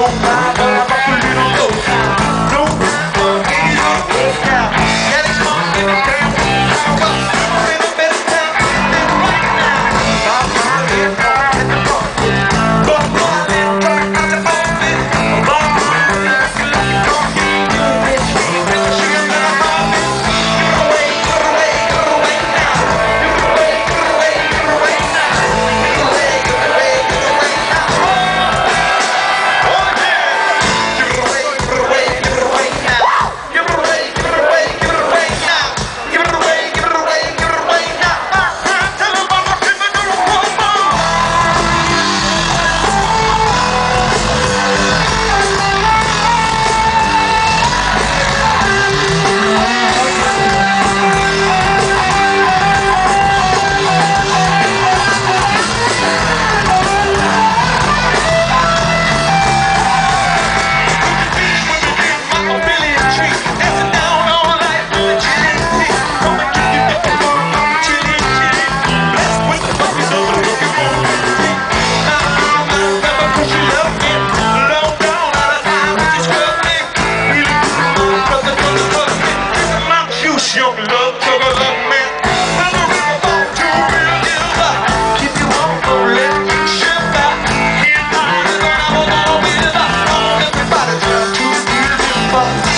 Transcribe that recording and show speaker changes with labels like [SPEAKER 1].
[SPEAKER 1] don't matter. Bye.